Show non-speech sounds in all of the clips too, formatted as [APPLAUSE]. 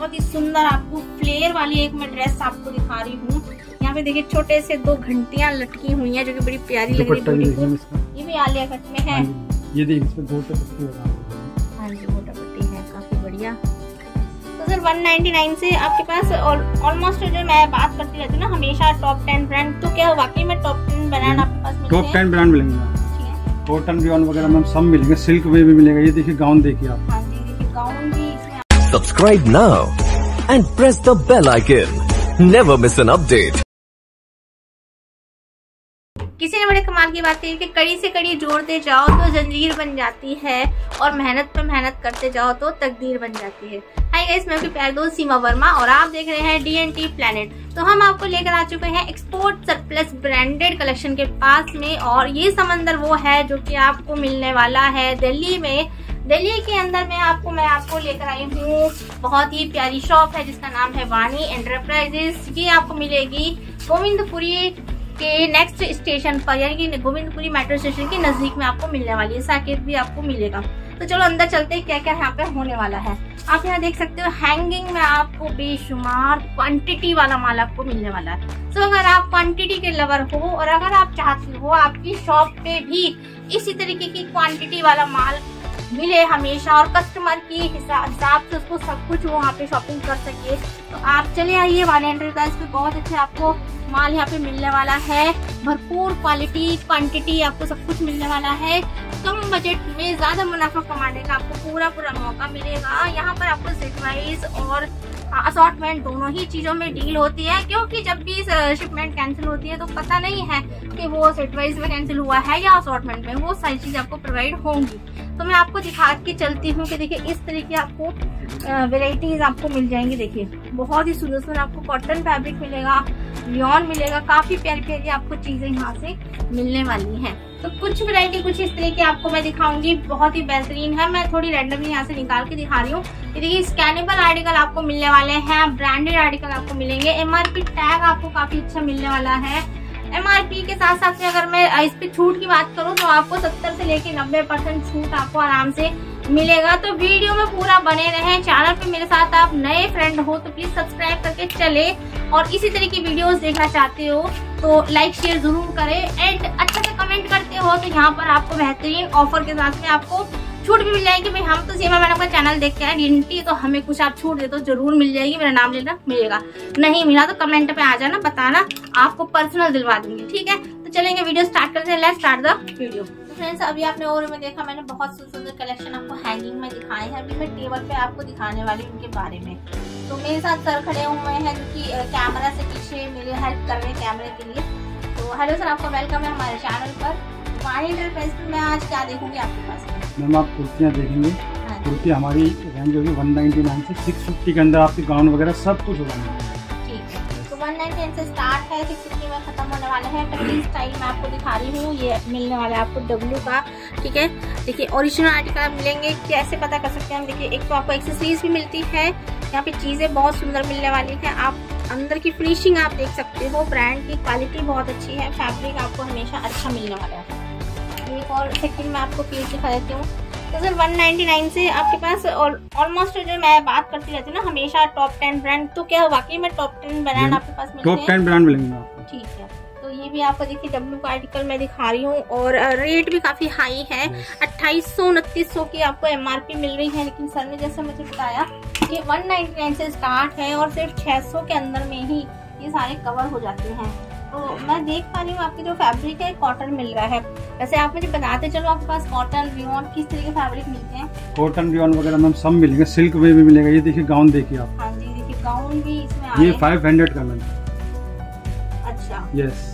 बहुत ही सुंदर आपको फ्लेयर वाली एक मैं ड्रेस आपको दिखा रही हूँ। यहाँ पे देखिए छोटे से दो घंटिया लटकी हुई है जो कि बड़ी प्यारी लग रही है। ये भी आलिया कट में है। हाँ ये देखिए इसमें गोटा पट्टी हाँ। जी गोटा पट्टी है काफ़ी बढ़िया। तो सर 199 से आपके पास ऑलमोस्ट जो मैं बात करती रहती हूँ ना हमेशा टॉप टेन ब्रांड तो क्या वाकई में टॉप टेन ब्रांड आपके पास टॉप टेन ब्रांड मिलेंगे। कॉटन रियन वगैरह मैम सब मिलेंगे सिल्क में भी मिलेगा। ये देखिए गाउन देखिए आप। Subscribe now and press the bell icon never miss an update किसी ने बड़े कमाल की बात कही कि कड़ी से कड़ी जोड़ते जाओ तो जंजीर बन जाती है और मेहनत पर मेहनत करते जाओ तो तकदीर बन जाती है। हाय गाइस, मैं आपकी प्यार दोस्त सीमा वर्मा और आप देख रहे हैं डीएनटी प्लेनेट तो हम आपको लेकर आ चुके हैं एक्सपोर्ट सरप्लस ब्रांडेड कलेक्शन के पास में और ये समंदर वो है जो कि आपको मिलने वाला है दिल्ली में। दिल्ली के अंदर में आपको, मैं आपको लेकर आई हूँ बहुत ही प्यारी शॉप है, जिसका नाम है वाणी एंटरप्राइजेस ये आपको मिलेगी गोविंदपुरी के नेक्स्ट स्टेशन पर, यानी कि गोविंदपुरी मेट्रो स्टेशन के नज़दीक में आपको मिलने वाली है। साकेत भी आपको मिलेगा। तो चलो अंदर चलते हैं क्या क्या यहाँ पे होने वाला है। आप यहाँ देख सकते हो हैंगिंग में आपको बेशुमार क्वांटिटी वाला माल आपको मिलने वाला है। तो अगर आप क्वांटिटी के लवर हो, और अगर आप चाहते हो आपकी शॉप पे भी इसी तरीके की क्वांटिटी वाला माल मिले हमेशा और कस्टमर की हिसाब से उसको सब कुछ वो वहाँ पे शॉपिंग कर सके। तो आप चले आइए वाले एंटरप्राइज पे, बहुत अच्छे आपको माल यहाँ पे मिलने वाला है। भरपूर क्वालिटी क्वांटिटी आपको सब कुछ मिलने वाला है। कम बजट में ज़्यादा मुनाफा कमाने का आपको पूरा पूरा मौका मिलेगा। यहाँ पर आपको सेट वाइज और असॉटमेंट दोनों ही चीज़ों में डील होती है, क्योंकि जब भी शिपमेंट कैंसिल होती है तो पता नहीं है कि वो सेट वाइज में कैंसिल हुआ है या असॉटमेंट में, वो सारी चीज़ आपको प्रोवाइड होंगी। तो मैं आपको दिखा के चलती हूँ कि देखिए, इस तरीके आपको वेराइटीज आपको मिल जाएँगी। देखिए, बहुत ही सुंदर सुंदर आपको कॉटन फैब्रिक मिलेगा लियोन मिलेगा। काफ़ी प्यारी प्यारी आपको चीज़ें यहाँ से मिलने वाली हैं। तो कुछ वैरायटी कुछ इस तरह की आपको मैं दिखाऊँगी। बहुत ही बेहतरीन है। मैं थोड़ी रैंडमली यहाँ से निकाल के दिखा रही हूँ। देखिए स्कैनेबल आर्टिकल आपको मिलने वाले हैं। ब्रांडेड आर्टिकल आपको मिलेंगे। एमआरपी टैग आपको काफ़ी अच्छा मिलने वाला है। एमआरपी के साथ साथ में अगर मैं इस पे छूट की बात करूँ तो आपको सत्तर से लेके नब्बे परसेंट छूट आपको आराम से मिलेगा। तो वीडियो में पूरा बने रहें, चैनल पे मेरे साथ आप नए फ्रेंड हो तो प्लीज़ सब्सक्राइब करके चले। और इसी तरह की वीडियोस देखना चाहते हो तो लाइक शेयर ज़रूर करें। एंड अच्छा से कमेंट करते हो तो यहाँ पर आपको बेहतरीन ऑफ़र के साथ में आपको छूट भी मिल जाएगी। भाई, हम तो सीमा मैडम का चैनल देख के आए तो हमें कुछ आप छूट दे तो ज़रूर मिल जाएगी। मेरा नाम लेना मिलेगा। नहीं मिला तो कमेंट पे आ जाना, बताना। आपको पर्सनल दिलवा दूँगी, ठीक है? तो चलेंगे वीडियो स्टार्ट करते हैं। Let's start the video friends अभी आपने और में देखा, मैंने बहुत सुंदर सुंदर कलेक्शन आपको हैंगिंग में दिखाए हैं। अभी मैं टेबल पे आपको दिखाने वाली हूँ उनके बारे में। तो मेरे साथ सर खड़े हुए हैं, जो कि कैमरा से पीछे मेरे हेल्प कर रहे हैं कैमरे के लिए। तो हेलो सर आपका वेलकम है हमारे चैनल पर। वाणी इंटरप्राइज में मैं आज क्या देखूँगी आपके पास? मैम आप कुर्तियाँ देखेंगे। हाँ कुर्ती हमारी रेंज होगी वन नाइन्टी नाइन से सिक्स फिफ्टी के अंदर आपके गाउन वगैरह सब कुछ होगा वन नाइन से स्टार्ट है सिक्स फिफ्टी में खत्म होने वाले हैं। टकली स्टाइल मैं आपको दिखा रही हूँ ये मिलने वाला है आपको डब्लू का ठीक है? देखिए ओरिजिनल आर्टिकल मिलेंगे कैसे पता कर सकते हैं हम? देखिए एक तो आपको एक्सेसरीज भी मिलती है यहाँ पे चीज़ें बहुत सुंदर मिलने वाली है। आप अंदर की फिनिशिंग आप देख सकते हो ब्रांड की क्वालिटी बहुत अच्छी है फैब्रिक आपको हमेशा अच्छा मिलने वाला है। और सेकंड में आपको पीस दिखा देती हूँ। तो सर 199 से आपके पास ऑलमोस्ट जो मैं बात करती रहती हूँ ना हमेशा टॉप टेन ब्रांड तो क्या वाकई में टॉप टेन ब्रांड आपके पास टॉप टेन ब्रांड मिलेंगे ठीक है। तो ये भी आपको देखिए डब्ल्यू का आर्टिकल मैं दिखा रही हूँ और रेट भी काफ़ी हाई है। अट्ठाईस सौ उनतीस सौ की आपको एमआरपी मिल रही है लेकिन सर ने जैसे मुझे बताया कि 199 से स्टार्ट है और सिर्फ़ 600 के अंदर में ही ये सारे कवर हो जाते हैं। तो मैं देख पा रही हूँ आपकी जो फैब्रिक है कॉटन मिल रहा है। वैसे आप मुझे बताते चलो आपके पास कॉटन रियोन किस तरह के फैब्रिक मिलते हैं? कॉटन रियोन वगैरह मैम सब मिलेंगे। सिल्क में भी मिलेगा। ये देखिए गाउन देखिए आप। हाँ जी देखिए गाउन भी इसमें ये फाइव हंड्रेड का मैम। अच्छा। यस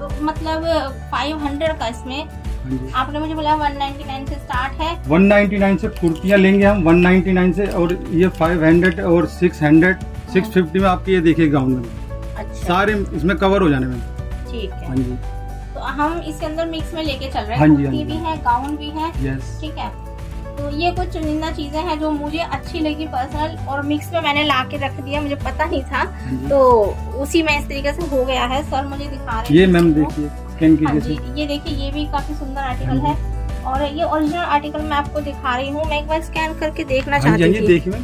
तो मतलब फाइव हंड्रेड का इसमें। हाँ आपने मुझे बोला 199 से स्टार्ट है। 199 से कुर्तियाँ लेंगे हम 199 से और ये 500 और 600 650 में आपके ये देखिए गाउन में। सारे इसमें कवर हो जाने में। ठीक है। हाँ जी। तो हम इसके अंदर मिक्स में लेके चल रहे हैं। हाँ जी, हाँ जी। भी है गाउन भी है। यस ठीक है। तो ये कुछ चुनिंदा चीज़ें हैं जो मुझे अच्छी लगी पर्सनल और मिक्स में मैंने ला के रख दिया मुझे पता नहीं था। हाँ तो उसी में इस तरीके से हो गया है। सर मुझे दिखा रहे ये मैम देखिए हाँ जी ये देखिए ये भी काफ़ी सुंदर आर्टिकल है। और ये ओरिजिनल आर्टिकल मैं आपको दिखा रही हूँ। मैं एक बार स्कैन करके देखना चाहती हूँ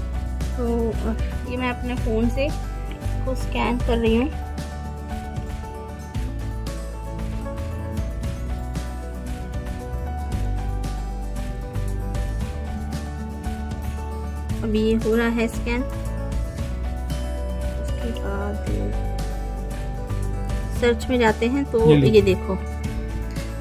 तो ये मैं अपने फ़ोन से को स्कैन कर रही हूँ। अभी ये हो रहा है स्कैन उसके बाद सर्च में जाते हैं तो ये ये देखो।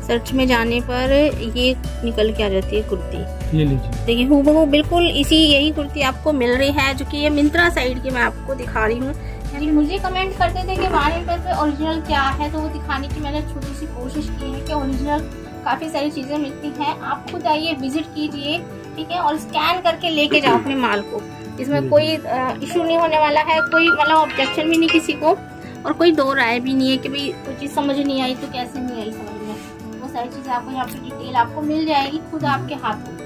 सर्च में जाने पर ये निकल के आ जाती है कुर्ती। ये लीजिए। देखिए हूबहू बिल्कुल इसी यही कुर्ती आपको मिल रही है जो कि ये मिंत्रा साइड की मैं आपको दिखा रही हूँ। यानी मुझे कमेंट करते थे कि मानी पर पे ओरिजिनल क्या है तो वो दिखाने की मैंने छोटी सी कोशिश की है कि ओरिजिनल काफ़ी सारी चीज़ें मिलती हैं। आप खुद आइए विज़िट कीजिए ठीक है? और स्कैन करके लेके जाओ अपने माल को। इसमें कोई इशू नहीं होने वाला है कोई मतलब ऑब्जेक्शन भी नहीं किसी को और कोई दो राय भी नहीं है कि भाई कोई चीज़ समझ नहीं आई तो कैसे नहीं आई समझ में। वो सारी चीज़ें आपको यहाँ पर डिटेल आपको मिल जाएगी खुद आपके हाथों।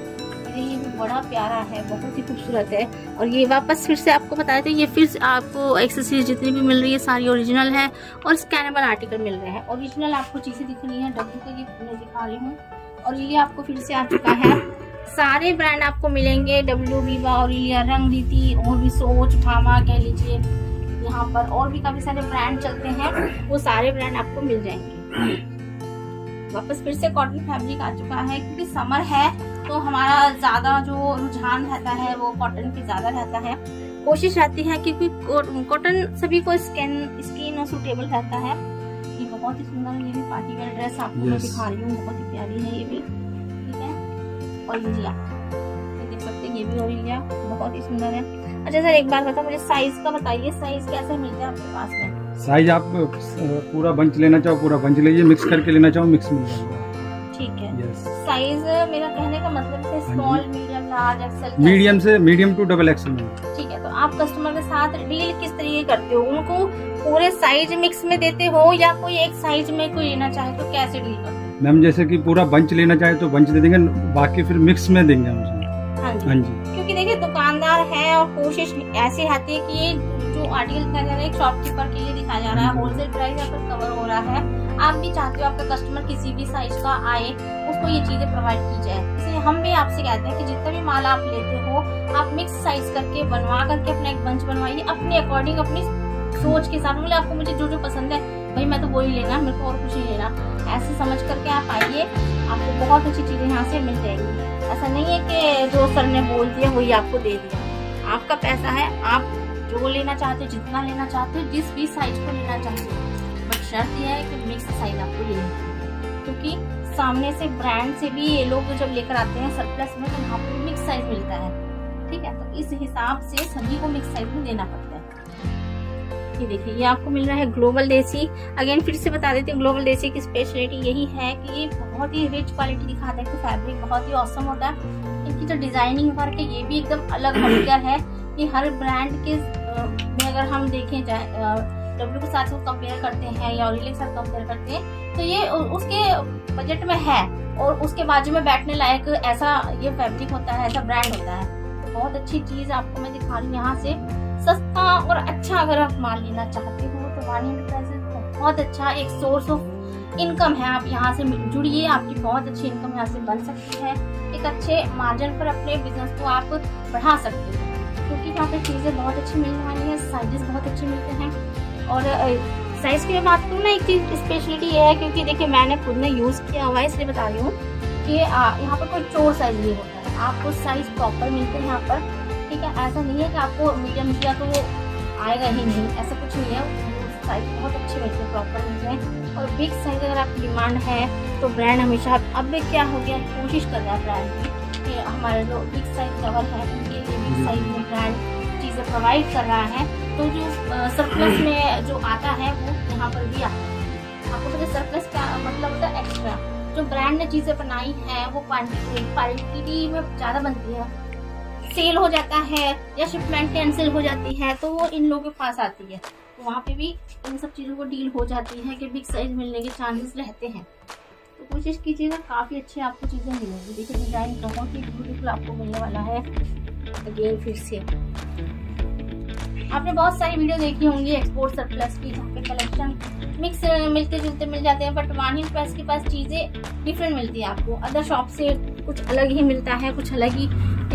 अरे ये भी बड़ा प्यारा है, बहुत ही खूबसूरत है। और ये वापस फिर से आपको बताया था ये फिर आपको एक्सेसरीज जितनी भी मिल रही है, सारी ओरिजिनल है और स्कैनेबल आर्टिकल मिल रहे हैं। ओरिजिनल आपको चीज़ें दिख रही हैं डब्ल्यू का ये मैं दिखा रही हूँ। और ये आपको फिर से आ चुका है। सारे ब्रांड आपको मिलेंगे डब्ल्यू वीवा और रंग रीति और भी सोच, भामा कह लीजिए, यहाँ पर और भी काफ़ी सारे ब्रांड चलते हैं, वो सारे ब्रांड आपको मिल जाएँगे। वापस फिर से कॉटन फैब्रिक आ चुका है, क्योंकि समर है तो हमारा ज़्यादा जो रुझान रहता है वो कॉटन पे ज़्यादा रहता है। कोशिश रहती है क्योंकि कॉटन सभी को स्किन स्किन और सुटेबल रहता है। ये बहुत ही सुंदर ये भी पार्टी वेयर ड्रेस आपको yes. मैं दिखा रही हूँ बहुत ही प्यारी है ये भी। ठीक है? और लिया। देख सकते हैं ये भी और लिया। बहुत ही सुंदर है। अच्छा सर एक बात बताओ मुझे साइज़ का बताइए साइज़ कैसे मिलता है आपके पास में? साइज़ आप पूरा बंच लेना चाहो पूरा बंच लीजिए मिक्स करके लेना चाहो मिक्स मिल जाएगा. साइज़ मेरा कहने का मतलब है small medium large XL medium से मीडियम टू डबल एक्सेल ठीक है तो आप कस्टमर के साथ डील किस तरीके करते हो? उनको पूरे साइज़ मिक्स में देते हो या कोई एक साइज़ में कोई लेना चाहे तो कैसे डील करते हो? मैम जैसे कि पूरा बंच लेना चाहे तो बंच दे देंगे बाकी फिर मिक्स में देंगे हम हाँ जी। हाँ जी। क्योंकि देखिए दुकानदार है और कोशिश ऐसी रहती है कि जो आर्टिकल दिखाया जा रहा है एक शॉपकीपर के लिए दिखाया जा रहा है। होलसेल प्राइस यहाँ पर कवर हो रहा है आप भी चाहते हो आपका कस्टमर किसी भी साइज़ का आए, उसको ये चीज़ें प्रोवाइड की जाए। इसलिए हम भी आपसे कहते हैं कि जितना भी माल आप लेते हो, आप मिक्स साइज़ करके बनवा करके अपना एक बंच बनवाइए, अपने अकॉर्डिंग अपनी सोच के साथ मतलब आपको मुझे जो जो पसंद है, भाई मैं तो वही लेना, मेरे को और कुछ नहीं लेना। ऐसे समझ करके आप आइए, आपको बहुत अच्छी चीज़ें यहाँ से मिल जाएँगी। ऐसा नहीं है कि जो सर ने बोल दिया, वही आपको दे दिया। आपका पैसा है, आप जो लेना चाहते हो, जितना लेना चाहते हो, जिस भी साइज़ को लेना चाहते हो। शर्त यह है कि मिक्स साइज़ आपको लेना क्योंकि सामने से ब्रांड से भी ये लोग जब लेकर आते हैं सरप्लस में तो वहाँ पर मिक्स साइज़ मिलता है। ठीक है? तो इस हिसाब से सभी को मिक्स साइज़ में देना पड़ता है। ये देखिए, ये आपको मिल रहा है ग्लोबल देसी अगेन फिर से बता देते हैं ग्लोबल देसी की स्पेशलिटी यही है कि ये बहुत ही रिच क्वालिटी दिखाता है कि फैब्रिक बहुत ही औसम होता है। इनकी जो डिज़ाइनिंग वर्क है, ये भी एकदम अलग हटकर है कि हर ब्रांड के में अगर हम देखें जाए डब्ल्यू के साथ कंपेयर करते हैं या ऑरिल के साथ कंपेयर करते हैं तो ये उसके बजट में है और उसके बाजू में बैठने लायक ऐसा ये फैब्रिक होता है, ऐसा ब्रांड होता है। तो बहुत अच्छी चीज़ आपको मैं दिखा रही हूँ यहाँ से। सस्ता और अच्छा अगर आप माल लेना चाहते हो तो वानी बहुत अच्छा एक सोर्स ऑफ़ इनकम है। आप यहाँ से जुड़िए आपकी बहुत अच्छी इनकम यहाँ से बन सकती है। एक अच्छे मार्जिन पर अपने बिज़नेस को आप बढ़ा सकते हो। क्योंकि यहाँ पे चीज़ें बहुत अच्छी मिलने वाली है साइजेस बहुत अच्छे मिलते हैं। और साइज़ की बात करूँ ना एक चीज़ स्पेशलिटी ये है क्योंकि देखिए मैंने खुद ने यूज़ किया हुआ है इसलिए बता रही हूँ कि यहाँ पर कोई चोर साइज़ नहीं होता है। आपको साइज़ प्रॉपर मिलते हैं यहाँ पर ठीक है? ऐसा नहीं है कि आपको मीडियम दिया तो वो आएगा ही नहीं ऐसा कुछ नहीं है। साइज़ बहुत अच्छे मिलते हैं प्रॉपर मिलते हैं। और बिग साइज़ अगर आपकी डिमांड है तो ब्रांड हमेशा अब क्या हो गया कोशिश कर रहा है ब्रांड की कि हमारे जो बिग साइज़ कवर है उनके लिए बिग साइज़ में ब्रांड चीज़ें प्रोवाइड कर रहा है। तो जो सरप्लस में जो आता है, वो यहाँ पर भी आता है। आपको पता सरप्लस का मतलब होता है एक्स्ट्रा जो ब्रांड ने चीज़ें बनाई है, वो क्वान्टिटी क्वालिटी में ज़्यादा बनती है। सेल हो जाता है या शिपमेंट कैंसिल हो जाती है तो वो इन लोगों के पास आती है। तो वहाँ पे भी इन सब चीज़ों को डील हो जाती है कि बिग साइज़ मिलने के चांसेस रहते हैं। तो कोशिश कीजिएगा काफ़ी अच्छी आपको चीज़ें मिलेंगी। देखिए डिज़ाइन बहुत ही ब्यूटीफुल आपको मिलने वाला है। अगेन फिर से। आपने बहुत सारी वीडियो देखी होंगी एक्सपोर्ट सरप्लस की, जहाँ पे कलेक्शन मिक्स मिलते जुलते मिल जाते हैं बट वानी प्रेस के पास चीज़ें डिफरेंट मिलती है आपको। अदर शॉप से कुछ अलग ही मिलता है, कुछ अलग ही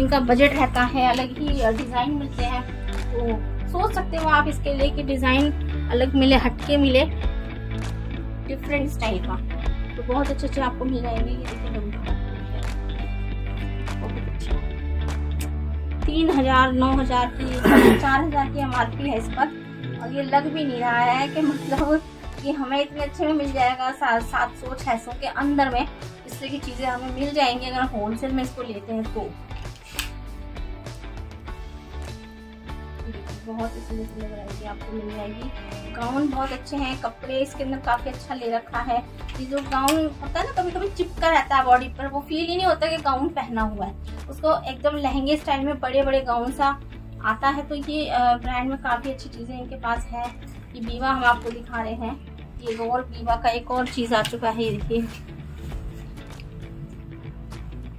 इनका बजट रहता है, अलग ही डिज़ाइन मिलते हैं। तो सोच सकते हो आप इसके लिए कि डिज़ाइन अलग मिले, हटके मिले डिफरेंट स्टाइल का। तो बहुत अच्छे अच्छे आपको मिल जाएँगे, ये देखिए तीन हज़ार, नौ हज़ार की चार हज़ार की एम है इस पर। और ये लग भी नहीं रहा है कि मतलब कि हमें इतने अच्छे में मिल जाएगा सात सौ छः सौ के अंदर में। इस तरह की चीज़ें हमें मिल जाएँगी अगर होलसेल में इसको लेते हैं तो। बहुत इसी सुंदर वैरायटी आपको मिल जाएगी। गाउन बहुत अच्छे हैं, कपड़े इसके अंदर काफ़ी अच्छा ले रखा है। ये जो गाउन होता है ना कभी कभी चिपका रहता है बॉडी पर, वो फील ही नहीं होता कि गाउन पहना हुआ है। उसको एकदम लहंगे स्टाइल में बड़े बड़े गाउन सा आता है तो ये ब्रांड में काफ़ी अच्छी चीज़ें इनके पास है। ये बीवा हम आपको दिखा रहे हैं। ये और बीवा का एक और चीज़ आ चुका है, ये देखिए।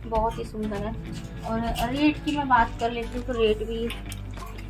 बहुत ही सुंदर है। और रेट की मैं बात कर लेती हूँ तो रेट भी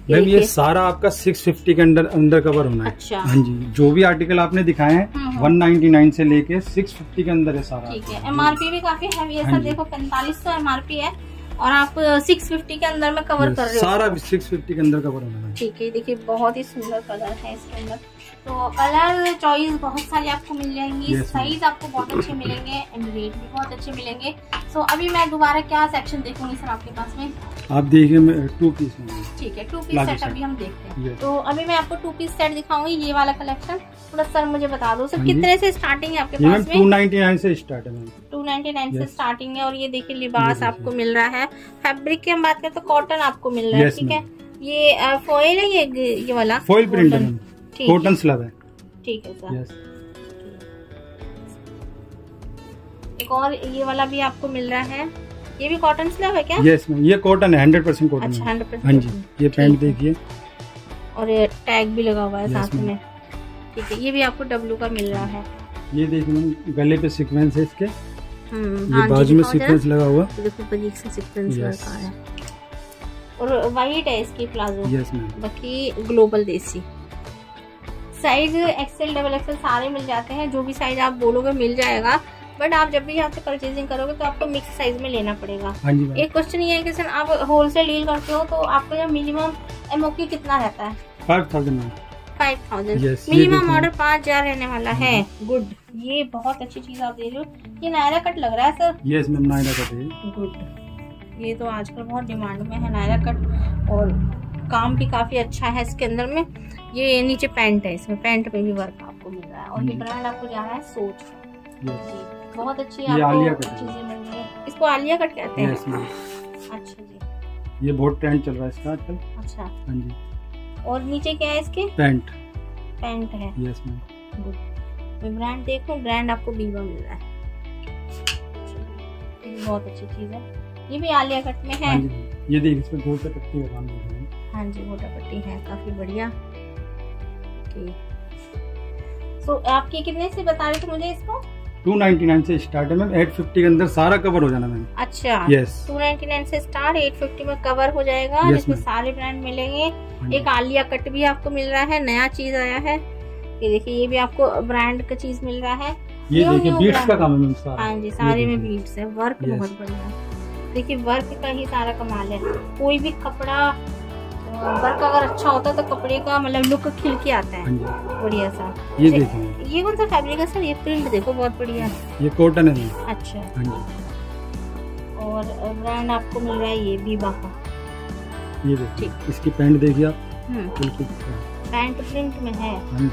मैम ये सारा आपका 650 के अंदर अंडर कवर होना है। अच्छा। हाँ जी जो भी आर्टिकल आपने दिखाए हैं हम्म, हम्म। वन नाइन्टी नाइन से लेके 650 के अंदर है सारा। ठीक है एमआरपी भी काफ़ी हैवी है हाँ सर देखो पैंतालीस सौ एमआरपी है और आप 650 के अंदर में कवर कर रहे हो। सारा 650 के अंदर कवर होना है। ठीक है देखिए बहुत ही सुंदर कलर है इसके अंदर। तो कलर चॉइस बहुत सारी आपको मिल जाएँगी। साइज़ आपको बहुत अच्छे मिलेंगे एंड रेट भी बहुत अच्छे मिलेंगे। सो so, अभी मैं दोबारा क्या सेक्शन देखूँगी सर आपके पास में? आप देखिए टू पीस ठीक है टू पीस सेट अभी हम देखते हैं। तो अभी मैं आपको टू पीस सेट दिखाऊँगी ये वाला कलेक्शन थोड़ा सर मुझे बता दो सर हाँ कितने से स्टार्टिंग है आपके पास में? टू नाइनटी नाइन से स्टार्ट है टू नाइनटी नाइन से स्टार्टिंग है और ये देखिए लिबास आपको मिल रहा है। फैब्रिक की हम बात करें तो कॉटन आपको मिल रहा है ठीक है? ये फॉइल है ये ये वाला? फॉइल प्रिंट कॉटन स्लब है। ठीक है सर। एक और ये वाला भी आपको मिल रहा है। ये भी कॉटन स्लब है क्या? यस मैम ये कॉटन है हंड्रेड परसेंट कॉटन अच्छा हंड्रेड हाँ जी ये पैंट देखिए। और ये टैग भी लगा हुआ है साथ में। ठीक है ये भी आपको डब्लू का मिल रहा है। ये देखिए मैम गले पे सीक्वेंस है इसके। हम्म, ये हाँ बाजू में सीक्वेंस लगा हुआ। देखो बरीक से सीक्वेंस लगा है। और वाइट है इसकी प्लाजो। यस मैम बाकी Global Desi. Size XL double XL सारे मिल जाते हैं। जो भी साइज़ आप बोलोगे मिल जाएगा। बट आप जब भी यहाँ से परचेजिंग करोगे तो आपको मिक्स साइज़ में लेना पड़ेगा। हाँ एक क्वेश्चन ये है कि सर आप होलसेल डील करते हो तो आपका जो मिनिमम एम कितना रहता है? Five thousand five thousand minimum order पाँच हज़ार रहने वाला है। गुड हाँ। ये बहुत अच्छी चीज़ आप दे रहे हो। ये नायरा कट लग रहा है sir yes ma'am Naira cut है। गुड ये तो आजकल बहुत डिमांड में है नायरा कट और काम भी काफ़ी अच्छा है इसके अंदर में। ये नीचे पैंट है इसमें पैंट पे भी वर्क आपको मिल रहा है। और ये ब्रांड आपको जा रहा है सोच बहुत अच्छी आपको चीज़ें मिल रही है। इसको आलिया कट कहते हैं? अच्छा जी। ये बहुत ट्रेंड चल रहा है इसका आजकल। अच्छा। हाँ जी। और नीचे क्या है इसके? पैंट पैंट है। यस मैम गुड मैं ब्रांड देखो ब्रांड आपको बीवा मिल रहा है। बहुत अच्छी चीज़ है। ये भी आलिया कट में है। हाँ ये देखिए इसमें गोटा पट्टी का काम है जी गोटा पट्टी है काफ़ी बढ़िया। ओके। सो आपके कितने से बता रहे थे मुझे इसको? 299 से स्टार्ट है मैम 850 के अंदर सारा कवर हो जाना मैम। अच्छा। Yes yes. 299 से स्टार्ट 850 में कवर हो जाएगा yes, जिसमें सारे ब्रांड मिलेंगे। हाँ एक आलिया कट भी आपको मिल रहा है नया चीज़ आया है। ये देखिए ये भी आपको ब्रांड का चीज़ मिल रहा है। ये देखिए बीट्स का काम है मैम सारा। हाँ जी सारे में बीट्स है वर्क बहुत बढ़िया। है देखिए वर्क का ही सारा कमाल है। कोई भी कपड़ा वर्क अगर अच्छा होता है तो कपड़े का मतलब लुक खिल के आता है। हाँ बढ़िया सा। ये देखिए ये कौन सा फैब्रिक है सर? ये प्रिंट देखो बहुत बढ़िया। ये कॉटन है अच्छा। हाँ और ब्रांड आपको मिल रहा है ये बीबा का। ये देखिए इसकी पैंट देखिए आप। हम्म। बिल्कुल। पैंट प्रिंट में है। हाँ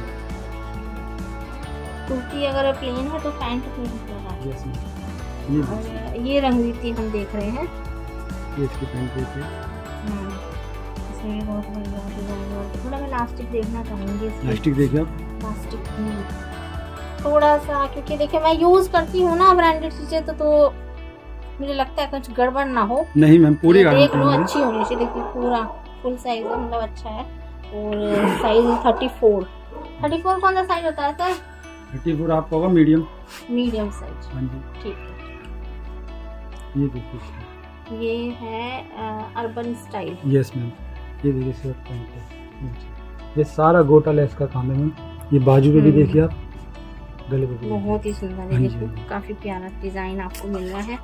कुर्ती अगर प्लेन है तो पैंट प्रिंट होगा ये रंगीती हम देख रहे हैं। ये इसकी पैंट देखिए। बहुत बढ़िया डिज़ाइन थोड़ा मैं लास्टिक देखना चाहूँगी लास्टिक देखिए आप। लास्टिक थोड़ा सा क्योंकि देखिए मैं यूज़ करती हूँ ना ब्रांडेड चीज़ें तो तो मुझे लगता है कुछ गड़बड़ ना हो। नहीं मैम पूरी देख लो अच्छी होनी चाहिए। देखिए पूरा फुल साइज़ है मतलब अच्छा है। और size thirty four thirty four कौन सा साइज़ होता है सर थर्टी फोर आपका होगा मीडियम मीडियम साइज़ हाँ जी। ठीक है। ये देखिए। ये है अर्बन स्टाइल यस मैम ये देखिए शर्ट पैंट है ये सारा गोटा लेस का काम है मैम। ये बाजू में भी हम्म। देखिए आप गले पे बहुत ही सुंदर है हाँ देखो काफ़ी प्यारा डिज़ाइन आपको मिल रहा है।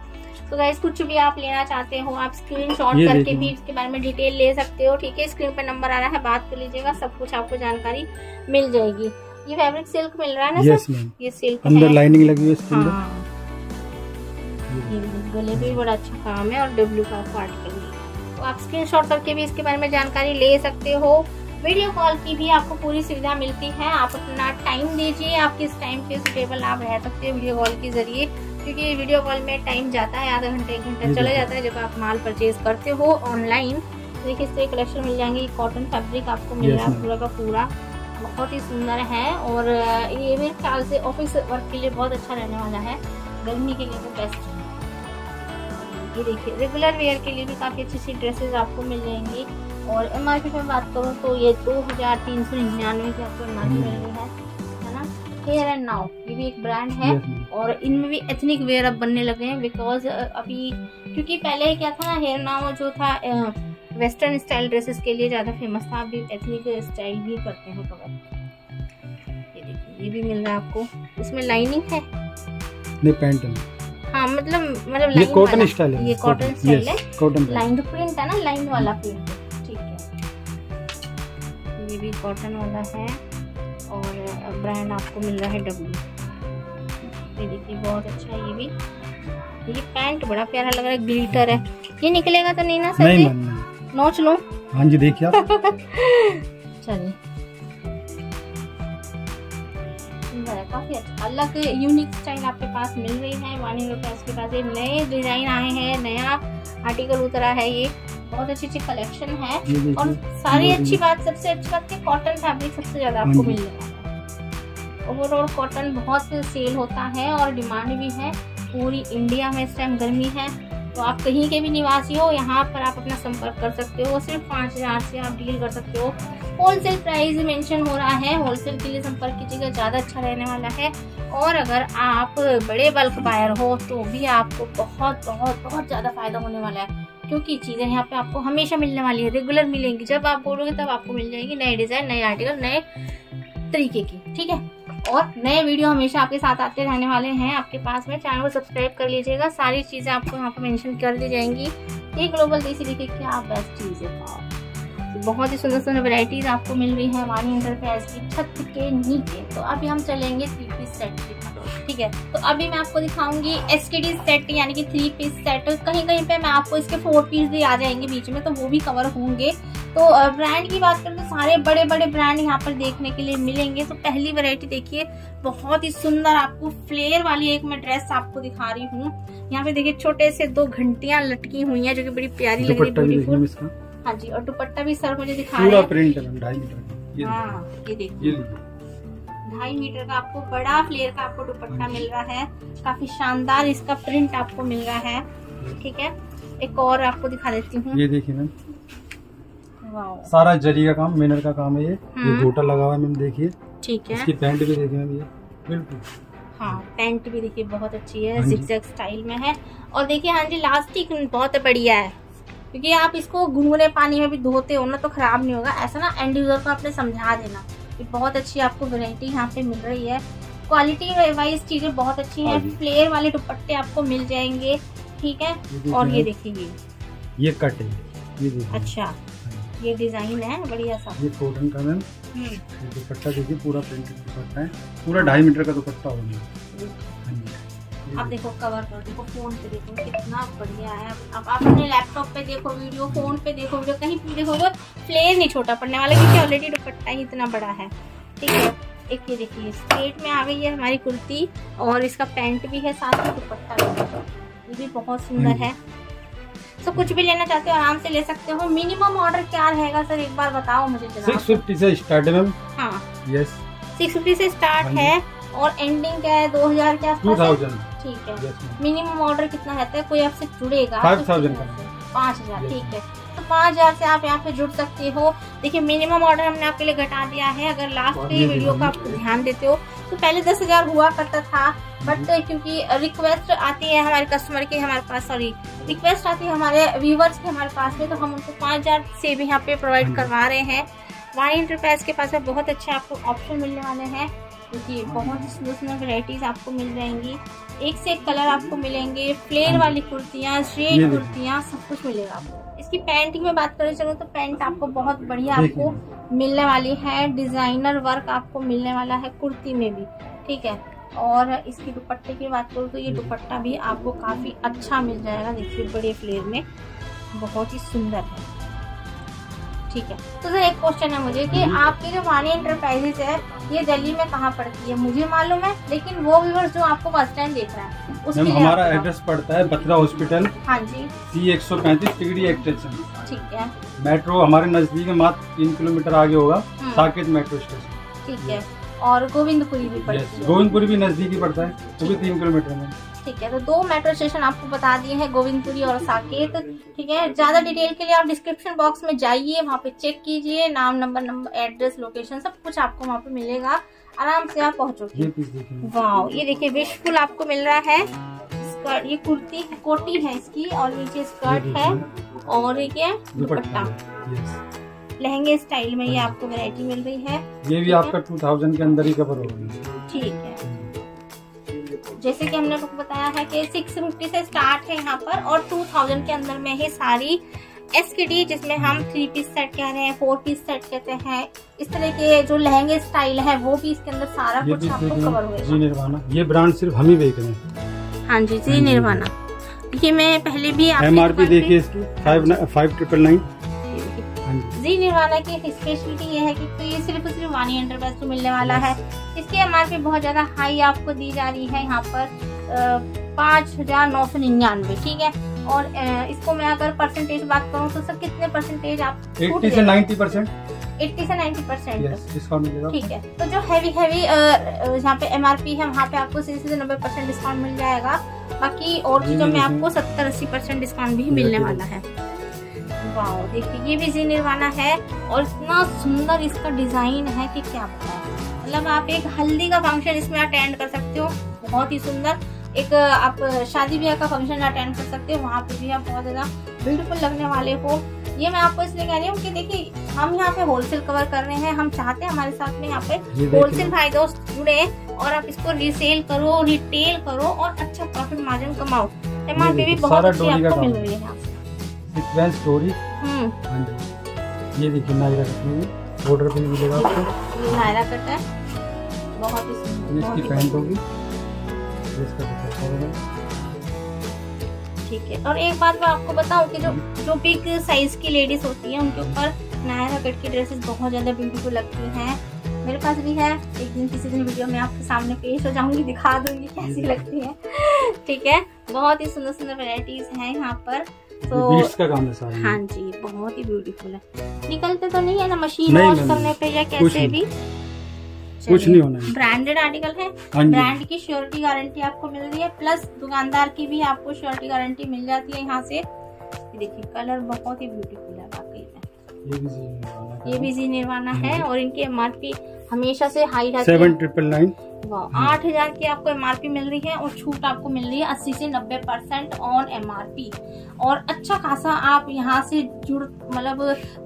तो गाइस कुछ भी आप लेना चाहते हो आप स्क्रीन शॉट करके भी इसके बारे में डिटेल ले सकते हो ठीक है? स्क्रीन पे नंबर आ रहा है बात कर लीजिएगा सब कुछ आपको जानकारी मिल जाएगी। ये फैब्रिक सिल्क मिल रहा है ना यस सर ये सिल्क अंदर लाइनिंग लगी हुई है इसके अंदर। हाँ। गले पे भी बड़ा अच्छा काम है और डब्ल्यू का मिलेगा तो आप स्क्रीनशॉट करके भी इसके बारे में जानकारी ले सकते हो। वीडियो कॉल की भी आपको पूरी सुविधा मिलती है। आप अपना टाइम दीजिए। आप किस टाइम पे सुटेबल आप रह सकते हो वीडियो कॉल के ज़रिए। क्योंकि वीडियो कॉल में टाइम जाता है आधा घंटा एक घंटा चला जाता है जब आप माल परचेज करते हो ऑनलाइन तो देखिए इस तरह कलेक्शन मिल जाएँगे। कॉटन फैब्रिक आपको मिल रहा है पूरा का पूरा। बहुत ही सुंदर है और ये मेरे ख्याल से ऑफ़िस वर्क के लिए बहुत अच्छा रहने वाला है। गर्मी के लिए तो बेस्ट है। ये देखिए। रेगुलर वेयर के लिए भी काफ़ी अच्छी अच्छी ड्रेसेस आपको मिल जाएँगी। और एम में बात करूँ तो ये दो हज़ार तीन सौ निन्यानवे की आपको एम आर पी मिल रही है है ना? हेयर एंड नाउ ये भी एक ब्रांड है। और इनमें भी एथनिक वेयर अब बनने लगे हैं बिकॉज़ अभी क्योंकि पहले क्या था ना हेयर नाउ जो था वेस्टर्न स्टाइल ड्रेसेस के लिए ज़्यादा फ़ेमस था अभी एथनिक स्टाइल भी करते हैं कवर ये देखिए ये भी मिल रहा है आपको। इसमें लाइनिंग है? नहीं पैंट है। हाँ मतलब मतलब ये कॉटन स्टाइल है ये कॉटन स्टाइल है। कॉटन लाइन प्रिंट है ना लाइन वाला प्रिंट ठीक है। ये भी कॉटन वाला है और ब्रांड आपको मिल रहा है डब्ल्यू ये देखिए बहुत अच्छा है ये भी। ये पैंट बड़ा प्यारा लग रहा है ग्लिटर है। ये निकलेगा तो नहीं ना सर। नोच लो। हाँ जी देखिए [LAUGHS] चलिए। सुंदर है। काफ़ी अच्छा अलग यूनिक स्टाइल आपके पास मिल रही है। वानी रुपीज़ के पास ये नए डिज़ाइन आए हैं नया आर्टिकल उतरा है ये। बहुत अच्छी अच्छी कलेक्शन है। और सारी अच्छी बात सबसे अच्छी बात कि कॉटन फैब्रिक सबसे ज़्यादा हाँ आपको। मिलने वाला है। ओवरऑल कॉटन बहुत सेल होता है और डिमांड भी है। पूरी इंडिया में इस टाइम गर्मी है। तो आप कहीं के भी निवासी हो यहाँ पर आप अपना संपर्क कर सकते हो। सिर्फ़ पाँच हज़ार से आप डील कर सकते हो। होलसेल प्राइस मेंशन हो रहा है होलसेल के लिए संपर्क कीजिएगा, ज़्यादा अच्छा रहने वाला है। और अगर आप बड़े बल्क बायर हो तो भी आपको बहुत बहुत बहुत ज़्यादा फ़ायदा होने वाला है। क्योंकि चीज़ें यहाँ पे आपको हमेशा मिलने वाली है रेगुलर मिलेंगी। जब आप बोलोगे, तब आपको मिल जाएगी नए डिज़ाइन नए आर्टिकल नए तरीके की, ठीक है? और नए वीडियो हमेशा आपके साथ आते रहने वाले हैं। आपके पास में चैनल को सब्सक्राइब कर लीजिएगा। सारी चीज़ें आपको यहाँ पर मेंशन कर दी जाएँगी। ये ग्लोबल देसी देखिए क्या बेस्ट चीज़ है। बहुत ही सुंदर सुंदर वैरायटीज आपको मिल रही है वाणी इंटरप्राइज की छत के नीचे। तो अभी हम चलेंगे थ्री पीस सेट की तरफ़, ठीक है? तो अभी मैं आपको दिखाऊँगी एस सेट यानी कि थ्री पीस सेट कहीं कहीं पे मैं आपको इसके फोर पीस भी आ जाएँगे बीच में तो वो भी कवर होंगे। तो ब्रांड की बात करें तो सारे बड़े बड़े ब्रांड यहाँ पर देखने के लिए मिलेंगे। तो पहली वैरायटी देखिए बहुत ही सुंदर आपको फ्लेयर वाली एक मैं ड्रेस आपको दिखा रही हूँ। यहाँ पे देखिए छोटे से दो घंटियाँ लटकी हुई हैं जो कि बड़ी प्यारी लग रही है ब्यूटीफुल हाँ जी और दुपट्टा भी सर मुझे दिखा पूरा प्रिंट है। ढाई मीटर का। ये हाँ ये देखिए, लीजिए ढाई मीटर का आपको बड़ा फ्लेयर का आपको दुपट्टा मिल रहा है। काफ़ी शानदार इसका प्रिंट आपको मिल रहा है। ठीक है? एक और आपको दिखा देती हूँ। ये देखिए मैम। सारा जरी का काम मेनर का काम है ये। ये। गोटा लगा हुआ है मैम देखिए। ठीक है। इसकी पैंट भी देखिए मैम ये। बिल्कुल। हाँ पैंट भी देखिए बहुत अच्छी है। हाँ। स्टाइल में है। और देखिए हाँ जी लास्टिक बहुत बढ़िया है। क्योंकि आप इसको गुनगुने पानी में भी धोते हो ना तो खराब नहीं होगा। ऐसा ना एंड यूज़र को आपने समझा देना ये बहुत अच्छी आपको वैरायटी यहाँ पे मिल रही है। क्वालिटी वाइज चीज़ें बहुत अच्छी हाँ। हैं फ्लेयर वाले दुपट्टे आपको मिल जाएँगे ठीक है? और ये देखिए। ये कट है ये अच्छा। हाँ ये डिज़ाइन है बढ़िया सा। ये कॉटन का मैम। हम्म, दुपट्टा देखिए पूरा प्रिंटेड दुपट्टा है। पूरा ढाई मीटर का दुपट्टा होगा। हाँ आप देखो कवर पर देखो फ़ोन पे देखो कितना बढ़िया है। अब आप अपने लैपटॉप पे देखो वीडियो फ़ोन पे देखो वीडियो कहीं भी देखोगे फ्लेयर नहीं छोटा पड़ने वाला क्योंकि ऑलरेडी दुपट्टा ही इतना बड़ा है। ठीक है? एक ये देखिए स्ट्रेट में आ गई है हमारी कुर्ती और इसका पैंट भी है साथ में दुपट्टा भी है। ये भी बहुत सुंदर है। तो कुछ भी लेना चाहते हो आराम से ले सकते हो। मिनिमम ऑर्डर क्या रहेगा सर? एक बार बताओ मुझे सिक्स जरा फिफ्टी से स्टार्ट है मैम। हाँ। यस सिक्स फिफ्टी से स्टार्ट हाँ है। और एंडिंग क्या है? दो हज़ार के आसपास ठीक है। मिनिमम ऑर्डर कितना रहता है? कोई आपसे जुड़ेगा? पाँच हज़ार ठीक है। तो पाँच हज़ार से आप यहाँ पे जुड़ सकते हो। देखिए मिनिमम ऑर्डर हमने आपके लिए घटा दिया है। अगर लास्ट पे वीडियो का आप ध्यान देते हो तो पहले दस हज़ार हुआ करता था। बट क्योंकि रिक्वेस्ट आती है हमारे कस्टमर के हमारे पास सॉरी रिक्वेस्ट आती है हमारे व्यूवर्स के हमारे पास में तो हम उनको पाँच हज़ार से भी यहाँ पे प्रोवाइड हाँ करवा रहे हैं। वाई इंटरप्राइज के पास में बहुत अच्छे आपको ऑप्शन मिलने वाले हैं। देखिए बहुत ही सुंदर सुंदर वेराइटीज आपको मिल जाएँगी। एक से एक कलर आपको मिलेंगे फ्लेयर वाली कुर्तियाँ स्ट्रेट कुर्तियाँ सब कुछ मिलेगा आपको। इसकी पैंट की मैं बात करें चलूँ तो पैंट आपको बहुत बढ़िया आपको मिलने वाली है। डिज़ाइनर वर्क आपको मिलने वाला है कुर्ती में भी ठीक है? और इसकी दुपट्टे की बात करूँ तो ये दुपट्टा भी आपको काफ़ी अच्छा मिल जाएगा देखिए बड़े फ्लेयर में। बहुत ही सुंदर है। ठीक है। तो सर एक क्वेश्चन है मुझे कि हम्म। आपकी जो वानी इंटरप्राइजेस है ये दिल्ली में कहाँ पड़ती है? मुझे मालूम है लेकिन वो व्यूअर्स जो आपको बस स्टैंड देख रहा है उसके लिए हमारा एड्रेस पड़ता है बत्रा हॉस्पिटल हाँ जी। सी एक सौ पैंतीस टिगड़ी एक्सटेंशन ठीक है। मेट्रो हमारे नज़दीक है मात्र तीन किलोमीटर आगे होगा हम्म। साकेत मेट्रो स्टेशन ठीक है। और गोविंदपुरी भी पड़ती है। गोविंदपुरी भी नज़दीक ही पड़ता है वो भी तीन किलोमीटर में। ठीक है तो दो मेट्रो स्टेशन आपको बता दिए हैं गोविंदपुरी और साकेत ठीक है? ज़्यादा डिटेल के लिए आप डिस्क्रिप्शन बॉक्स में जाइए वहाँ पे चेक कीजिए नाम नंबर नंबर एड्रेस लोकेशन सब कुछ आपको वहाँ पे मिलेगा। आराम से आप पहुँचोगे वाह ये देखिए विशफुल आपको मिल रहा है। स्कर्ट ये कुर्ती कोटी है इसकी और नीचे स्कर्ट है और ये दुपट्टा। दुपट्टा लहंगे स्टाइल में ये आपको वैरायटी मिल रही है। ये भी आपका टू थाउज़ेंड के अंदर ही कवर होगा ठीक है। जैसे कि हमने आपको बताया है कि सिक्स फिफ्टी से स्टार्ट है यहाँ पर और टू थाउज़ेंड के अंदर में ही सारी एस के डी जिसमें हम थ्री पीस सेट कह रहे हैं फोर पीस सेट कहते हैं। इस तरह के जो लहंगे स्टाइल है वो भी इसके अंदर सारा कुछ आपको कवर देखिए जी निर्वाणा। ये ब्रांड सिर्फ़ हम ही बेच रहे हैं। हाँ जी जी निर्वाणा। ये मैं पहले भी आपकी एम आर पी देखिए इसकी। Five five triple nine. हाँ जी निर्वाणा की स्पेशलिटी ये है कि तो ये सिर्फ़ सिर्फ़ वानी एंटरप्राइज को मिलने वाला है। इसकी एमआरपी बहुत ज़्यादा हाई आपको दी जा रही है यहाँ पर पाँच हज़ार नौ सौ निन्यानवे ठीक है? और इसको मैं अगर परसेंटेज बात करूँ तो सर कितने परसेंटेज आप एट्टी से नाइन्टी परसेंट। एट्टी से नाइन्टी परसेंट। डिस्काउंट मिलेगा। ठीक है। तो जो हैवी हैवी यहाँ पे एमआरपी है वहाँ पे आपको सीधे सीधे नब्बे परसेंट डिस्काउंट मिल जाएगा। बाकी और चीज़ों में। आपको सत्तर अस्सी परसेंट डिस्काउंट भी मिलने वाला है। वाह देखिए ये भी जी निर्वाणा है और इतना सुंदर इसका डिज़ाइन है कि क्या बताएँ। मतलब आप एक हल्दी का फ़ंक्शन इसमें अटेंड कर सकते हो बहुत ही सुंदर। एक आप शादी ब्याह का फ़ंक्शन अटेंड कर सकते हो वहाँ पे भी आप बहुत ज़्यादा ब्यूटीफुल लगने वाले हो। ये मैं आपको इसलिए कह रही हूँ कि देखिए हम यहाँ पे होलसेल कवर कर रहे हैं हम चाहते हैं हमारे साथ में यहाँ पे होलसेल भाई दोस्त जुड़े और आप इसको रीसेल करो रिटेल करो और अच्छा प्रॉफिट मार्जिन कमाओ। एमआरपी भी बहुत अच्छी आपको मिल रही है सीक्वेंस स्टोरी हाँ जी ये देखिए नायरा कट में बॉर्डर पे भी मिलेगा आपको। ये नायरा कट है। बहुत ही सुंदर ये इसकी पैंट होगी। इसका दुपट्टा होगा ठीक है और एक बात मैं आपको बताऊँ कि जो जो बिग साइज़ की लेडीज़ होती हैं उनके ऊपर नायरा कट की ड्रेसेस बहुत ज़्यादा ब्यूटीफुल लगती हैं। मेरे पास भी है। एक दिन किसी दिन वीडियो में आपके सामने पेश हो जाऊँगी दिखा दूँगी कैसी लगती है। ठीक है बहुत ही सुंदर सुंदर वेराइटीज हैं यहाँ पर। तो का काम है सारा हाँ जी बहुत ही ब्यूटीफुल है। निकलते तो नहीं है ना मशीन वॉश करने पे या कैसे भी? कुछ नहीं होना है। ब्रांडेड आर्टिकल है। हाँ ब्रांड की श्योरिटी गारंटी आपको मिल रही है प्लस दुकानदार की भी आपको श्योरिटी गारंटी मिल जाती है यहाँ से। देखिए कलर बहुत ही ब्यूटीफुल है वाकई में। ये भी जी निर्वाणा भी जी निर्वाणा है। और इनकी एमआरपी हमेशा से हाई रहती सेवन ट्रिपल नाइन। आठ हज़ार की आपको एमआरपी मिल रही है और छूट आपको मिल रही है अस्सी से नब्बे परसेंट ऑन एमआरपी और अच्छा खासा आप यहाँ से जुड़ मतलब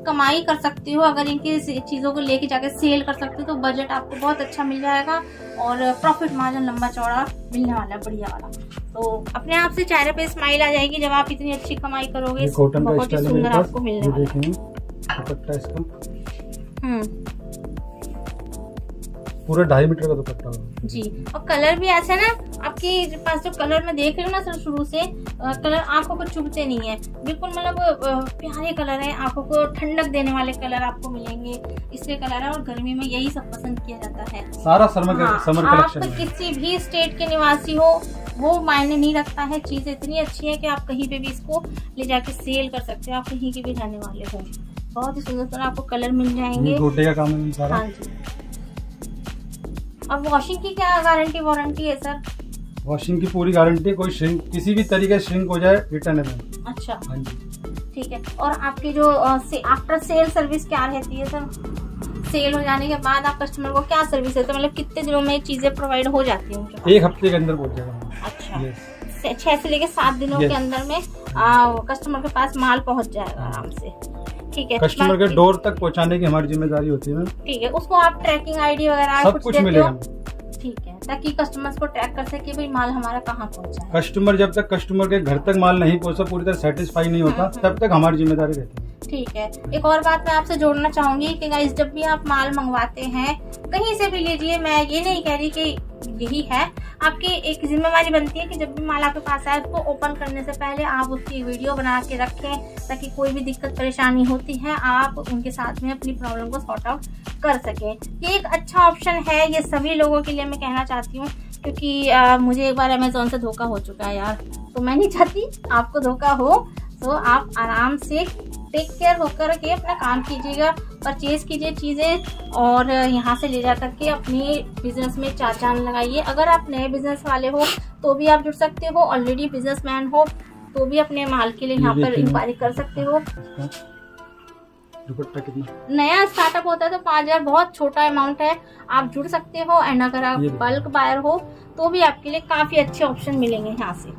कमाई कर सकते हो अगर इनकी चीज़ों को लेके जाके सेल कर सकते हो तो बजट आपको बहुत अच्छा मिल जाएगा और प्रॉफिट मार्जिन लंबा चौड़ा मिलने वाला बढ़िया वाला। तो अपने आप से चेहरे पे स्माइल आ जाएगी जब आप इतनी अच्छी कमाई करोगे। बहुत ही सुंदर आपको मिलने वाला। हम्म। पूरा ढाई मीटर का दुपट्टा। होगा जी और कलर भी ऐसे ना आपके पास जो कलर मैं देख रही हूँ ना सर शुरू से कलर आँखों को चुभते नहीं है। बिल्कुल मतलब प्यारे कलर है आँखों को ठंडक देने वाले कलर आपको मिलेंगे। इसलिए कलर है और गर्मी में यही सब पसंद किया जाता है। सारा समर हाँ, समर आप कलेक्शन है। किसी भी स्टेट के निवासी हो वो मायने नहीं रखता है। चीज़ इतनी अच्छी है कि आप कहीं पे भी इसको ले जाके सेल कर सकते हो। आप कहीं के भी रहने वाले हो। बहुत ही सुंदर सुंदर आपको कलर मिल जाएँगे। का काम है सारा। हाँ जी। और वॉशिंग की क्या गारंटी वारंटी है सर वॉशिंग की पूरी गारंटी कोई श्रिंक किसी भी तरीके से श्रिंक हो जाए रिटर्न है। अच्छा। हाँ जी। ठीक है। और आपकी जो आफ्टर सेल सर्विस क्या रहती है सर सेल हो जाने के बाद आप कस्टमर को क्या सर्विस देते हैं? मतलब कितने दिनों में चीज़ें प्रोवाइड हो जाती हैं? एक हफ़्ते के अंदर पहुँच जाएगा। अच्छा। छह से लेके सात दिनों के अंदर में कस्टमर के पास माल पहुँच जाएगा आराम से। ठीक है कस्टमर के डोर तक पहुँचाने की हमारी ज़िम्मेदारी होती है ठीक है उसको आप ट्रैकिंग आईडी वगैरह सब कुछ कुछ मिलेगा। ठीक है ताकि कस्टमर्स को ट्रैक कर सके भाई माल हमारा कहाँ पहुँचा कस्टमर जब तक कस्टमर के घर तक माल नहीं पहुँचा पूरी तरह सेटिस्फाई नहीं होता हम्म। तब तक हमारी ज़िम्मेदारी रहती है। ठीक है। एक और बात मैं आपसे जोड़ना चाहूँगी कि गाइस जब भी आप माल मंगवाते हैं कहीं से भी लीजिए मैं ये नहीं कह रही कि यही है। आपकी एक जिम्मेवारी बनती है कि जब भी माल आपके पास आए उसको ओपन करने से पहले आप उसकी वीडियो बना के रखें ताकि कोई भी दिक्कत परेशानी होती है आप उनके साथ में अपनी प्रॉब्लम को सॉर्ट आउट कर सकें। ये एक अच्छा ऑप्शन है ये सभी लोगों के लिए मैं कहना चाहती हूँ क्योंकि आ, मुझे एक बार अमेजोन से धोखा हो चुका है यार। तो मैं नहीं चाहती आपको धोखा हो तो आप आराम से टेक केयर होकर के अपना काम कीजिएगा परचेज कीजिए चीज़ें और यहाँ से ले जा करके अपने बिज़नेस में चार चाँद लगाइए। अगर आप नए बिज़नेस वाले हो तो भी आप जुड़ सकते हो ऑलरेडी बिजनेसमैन हो तो भी अपने माल के लिए यहाँ पर इंक्वायरी कर सकते हो। कितना? नया स्टार्टअप होता है तो पाँच हज़ार बहुत छोटा अमाउंट है आप जुड़ सकते हो एंड अगर आप बल्क बायर हो तो भी आपके लिए काफ़ी अच्छे ऑप्शन मिलेंगे यहाँ से।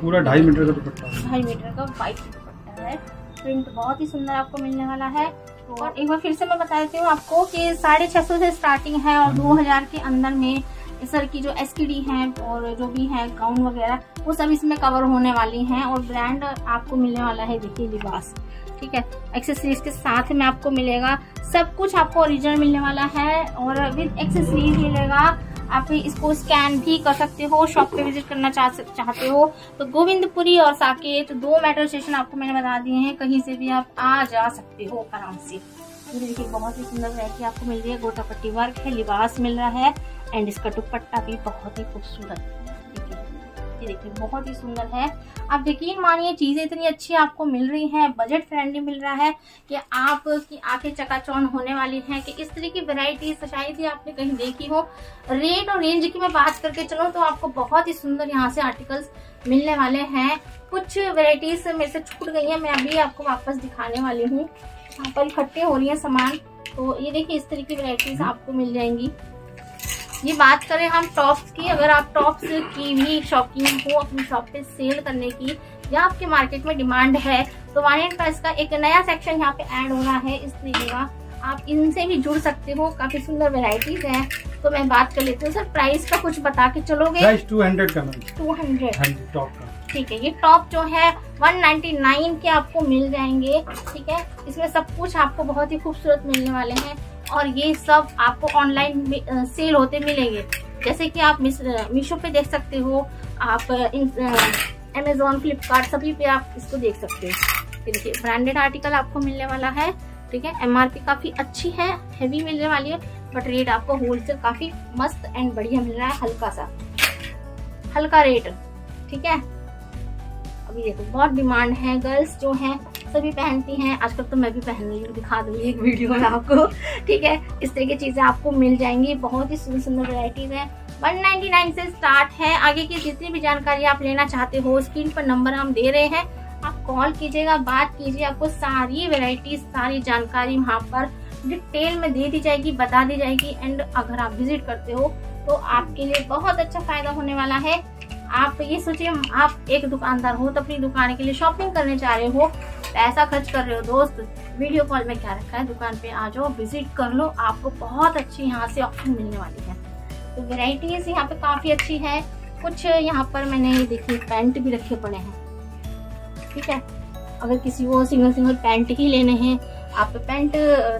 पूरा ढाई मीटर का दुपट्टा। ढाई मीटर का वाइट दुपट्टा है। प्रिंट बहुत ही सुंदर आपको मिलने वाला है। और एक बार फिर से मैं बता देती हूँ आपको कि साढ़े छह सौ से स्टार्टिंग है और दो हज़ार के अंदर में सर की जो एस है और जो भी है गाउन वगैरह वो सब इसमें कवर होने वाली हैं और ब्रांड आपको मिलने वाला है देखिए लिबास। ठीक है? एक्सेसरीज के साथ में आपको मिलेगा। सब कुछ आपको ओरिजिनल मिलने वाला है और विद एक्सेसरीज मिलेगा। आप इसको स्कैन भी कर सकते हो शॉप पे विज़िट करना चाह चाहते हो। तो गोविंदपुरी और साकेत दो मेट्रो स्टेशन आपको मैंने बता दिए हैं, कहीं से भी आप आ जा सकते हो आराम से। देखिए, बहुत ही सुंदर वैरायटी आपको मिल रही है। गोटापट्टी वर्क है, लिबास मिल रहा है एंड इसका दुपट्टा भी बहुत ही खूबसूरत है। ये देखिए बहुत ही सुंदर है। आप यकीन मानिए चीज़ें इतनी अच्छी आपको मिल रही हैं बजट फ्रेंडली मिल रहा है कि आपकी आँखें चकाचौन होने वाली हैं कि इस तरह की वैरायटी शायद ही आपने कहीं देखी हो। रेट और रेंज की मैं बात करके चलूँ तो आपको बहुत ही सुंदर यहाँ से आर्टिकल्स मिलने वाले हैं। कुछ वेराइटीज मेरे से छूट गई है मैं अभी आपको वापस दिखाने वाली हूँ। यहाँ पर इकट्ठे हो रही है सामान तो ये देखिए इस तरह की वेराइटीज आपको मिल जाएँगी। ये बात करें हम टॉप्स की अगर आप टॉप्स की भी शौकीन हो अपनी शॉप पे सेल करने की या आपके मार्केट में डिमांड है तो वन एंड प्लस का एक नया सेक्शन यहाँ पे ऐड हो रहा है इसलिए आप इनसे भी जुड़ सकते हो काफ़ी सुंदर वेराइटीज हैं। तो मैं बात कर लेती हूँ सर प्राइस का कुछ बता के चलोगे? प्राइस टू हंड्रेड का टू हंड्रेड टॉप का। ठीक है ये टॉप जो है 199 के आपको मिल जाएँगे ठीक है? इसमें सब कुछ आपको बहुत ही खूबसूरत मिलने वाले हैं। और ये सब आपको ऑनलाइन सेल होते मिलेंगे। जैसे कि आप मीशो पे देख सकते हो, आप अमेजोन फ्लिपकार्ट सभी पे आप इसको देख सकते हो। देखिए ब्रांडेड आर्टिकल आपको मिलने वाला है, ठीक है? एमआरपी काफ़ी अच्छी है हैवी मिलने वाली है बट रेट आपको होलसेल काफ़ी मस्त एंड बढ़िया मिल रहा है, हल्का सा। हल्का रेट ठीक है? अभी देखो, बहुत डिमांड है गर्ल्स जो हैं सभी पहनती हैं। आजकल तो मैं भी पहन रही हूँ, दिखा दूँगी एक वीडियो में आपको। ठीक है? इस तरह की चीज़ें आपको मिल जाएँगी। बहुत ही सुंदर सुंदर वेराइटीज हैं। 199 से स्टार्ट है। आगे की जितनी भी जानकारी आप लेना चाहते हो स्क्रीन पर नंबर हम दे रहे हैं। आप कॉल कीजिएगा, बात कीजिए, आपको सारी वेराइटी सारी जानकारी वहाँ पर डिटेल में दे दी जाएगी, बता दी जाएगी। एंड अगर आप विज़िट करते हो तो आपके लिए बहुत अच्छा फ़ायदा होने वाला है। आप ये सोचिए, आप एक दुकानदार हो तो अपनी दुकान के लिए शॉपिंग करने जा रहे हो पैसा खर्च कर रहे हो दोस्त? वीडियो कॉल में क्या रखा है? दुकान पे आ जाओ विज़िट कर लो, आपको बहुत अच्छी यहाँ से ऑप्शन मिलने वाली है। तो वेराइटीज यहाँ पे काफ़ी अच्छी है। कुछ यहाँ पर मैंने देखिए पैंट भी रखे पड़े हैं। ठीक है? अगर किसी को सिंगल सिंगल पैंट ही लेने हैं, आप पैंट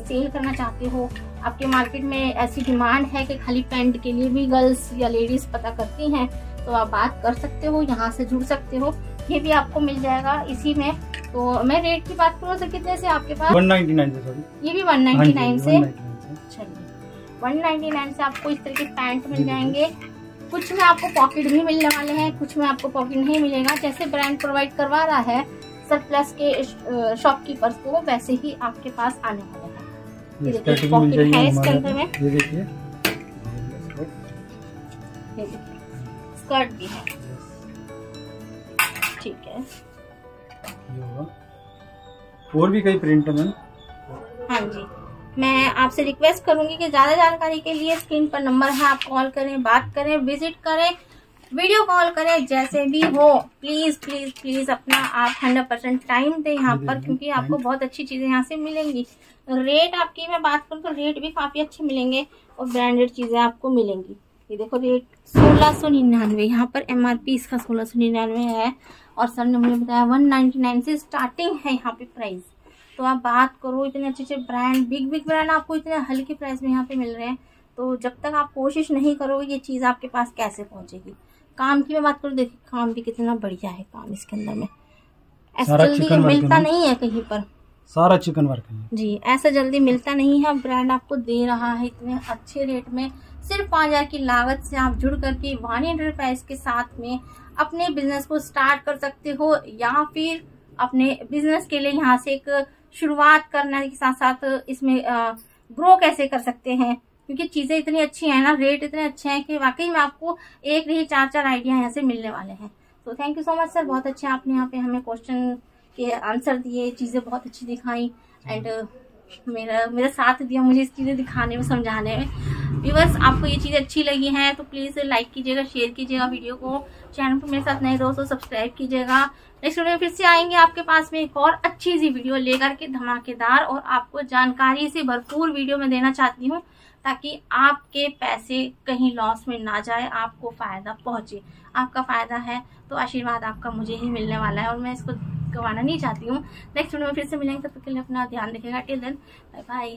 सेल करना चाहते हो, आपके मार्केट में ऐसी डिमांड है कि खाली पैंट के लिए भी गर्ल्स या लेडीज़ पता करती हैं तो आप बात कर सकते हो, यहाँ से जुड़ सकते हो। ये भी आपको मिल जाएगा। इसी में तो मैं रेट की बात करूँ तो कितने से आपके पास? वन नाइन्टी नाइन से सॉरी। ये भी वन नाइन्टी नाइन से? 199 से चलिए। वन नाइन्टी नाइन से आपको इस तरह के पैंट मिल जाएँगे। कुछ में आपको पॉकेट भी मिलने वाले हैं कुछ में आपको पॉकेट नहीं मिलेगा। जैसे ब्रांड प्रोवाइड करवा रहा है सर प्लस के शॉपकीपर्स को वैसे ही आपके पास आने वाले हैं। है में। स्कर्ट भी है। ठीक है। ये होगा। और भी कई प्रिंट है मैम। हाँ जी। मैं आपसे रिक्वेस्ट करूँगी कि ज़्यादा जानकारी के लिए स्क्रीन पर नंबर है आप कॉल करें बात करें विज़िट करें वीडियो कॉल करें जैसे भी हो। प्लीज़ प्लीज़ प्लीज़ अपना आप हंड्रेड परसेंट टाइम दें यहाँ पर क्योंकि आपको बहुत अच्छी चीज़ें यहाँ से मिलेंगी। रेट आपकी मैं बात करूँ तो रेट भी काफ़ी अच्छे मिलेंगे और ब्रांडेड चीज़ें आपको मिलेंगी। ये देखो रेट सोलह सौ निन्यानवे यहाँ पर एम आर पी इसका सोलह सौ निन्यानवे है और सर ने मुझे बताया वन नाइन्टी नाइन से स्टार्टिंग है यहाँ पे प्राइस तो आप बात करो इतने अच्छे अच्छे ब्रांड बिग बिग ब्रांड आपको इतने हल्के प्राइस में यहाँ पे मिल रहे हैं। तो जब तक आप कोशिश नहीं करोगे ये चीज़ आपके पास कैसे पहुँचेगी। काम की मैं बात करूँ देखिए काम भी कितना बढ़िया है काम इसके अंदर में। ऐसा जल्दी मिलता नहीं है कहीं पर। सारा चिकन वर्क है। जी, ऐसा जल्दी मिलता नहीं है। ब्रांड आपको दे रहा है इतने अच्छे रेट में। सिर्फ़ पाँच हज़ार की लागत से आप जुड़ करके वानी एंटरप्राइज के साथ में अपने बिज़नेस को स्टार्ट कर सकते हो या फिर अपने बिज़नेस के लिए यहाँ से एक शुरुआत करने के साथ साथ इसमें ग्रो कैसे कर सकते हैं? क्योंकि चीज़ें इतनी अच्छी हैं ना रेट इतने अच्छे हैं कि वाकई में आपको एक नहीं चार चार आइडिया यहाँ से मिलने वाले हैं। तो thank you so much sir बहुत अच्छे आपने यहाँ पे हमें क्वेश्चन के आंसर दिए चीज़ें बहुत अच्छी दिखाई एंड मेरा मेरा साथ दिया मुझे इस चीज़ें दिखाने में समझाने में। व्यूवर्स आपको ये चीज़ अच्छी लगी है तो प्लीज़ लाइक कीजिएगा शेयर कीजिएगा वीडियो को। चैनल पर मेरे साथ नए दोस्तों सब्सक्राइब कीजिएगा। नेक्स्ट वीडियो फिर से आएँगे आपके पास में एक और अच्छी सी वीडियो लेकर के धमाकेदार और आपको जानकारी से भरपूर वीडियो में देना चाहती हूँ ताकि आपके पैसे कहीं लॉस में ना जाए आपको फ़ायदा पहुँचे। आपका फ़ायदा है तो आशीर्वाद आपका मुझे ही मिलने वाला है और मैं इसको गंवाना नहीं चाहती हूँ। नेक्स्ट वीडियो में फिर से मिलेंगे, तब तक के लिए अपना ध्यान रखेगा टिल देन बाय बाय